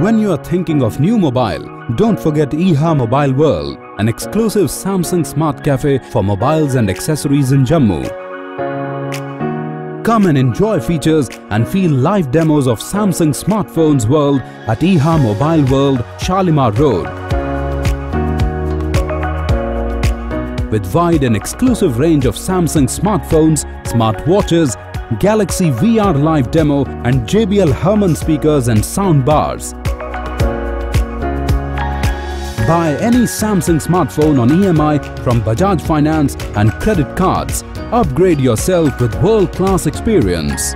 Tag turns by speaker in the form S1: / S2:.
S1: When you are thinking of new mobile, don't forget EHA Mobile World, an exclusive Samsung Smart Cafe for mobiles and accessories in Jammu. Come and enjoy features and feel live demos of Samsung smartphones world at EHA Mobile World, Shalimar Road. With wide and exclusive range of Samsung smartphones, smartwatches, Galaxy VR live demo and JBL Harman speakers and sound bars. Buy any Samsung smartphone on EMI from Bajaj Finance and credit cards. Upgrade yourself with world-class experience.